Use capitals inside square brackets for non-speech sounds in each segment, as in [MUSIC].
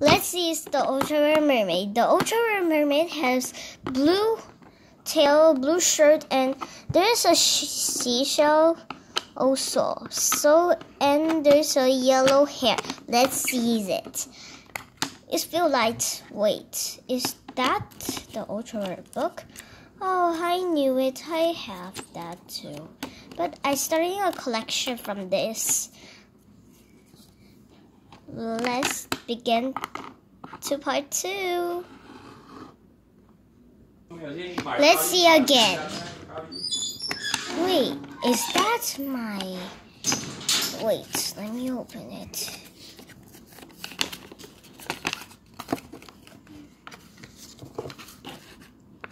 Let's see it's the ultra rare mermaid. The ultra rare mermaid has blue tail, blue shirt, and there's a seashell also. So and there's a yellow hair. Let's see it. It's feel lightweight. Is that the ultra rare book? Oh, I knew it. I have that too. But I started a collection from this. Let's begin to part two. Let's see again. Wait, is that my... Wait, let me open it.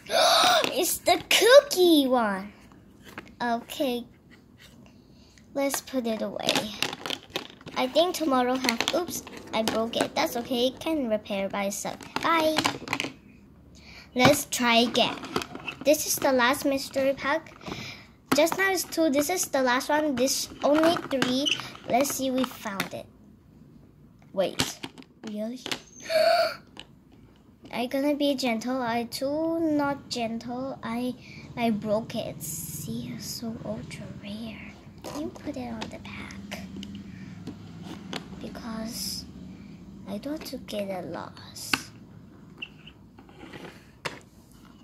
[GASPS] it's the cookie one. Okay, let's put it away. I think tomorrow have, oops, I broke it. That's okay, it can repair by itself. Bye. Let's try again. This is the last mystery pack. Just now it's two. This is the last one. This only three. Let's see we found it. Wait. Really? [GASPS] I gonna be gentle. I too not gentle. I I broke it. See, so ultra rare. Can You put it on the pack I don't get a loss.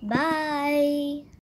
Bye.